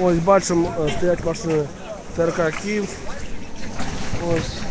Ось бачимо, е, стоять машини ТРК Київ. Ось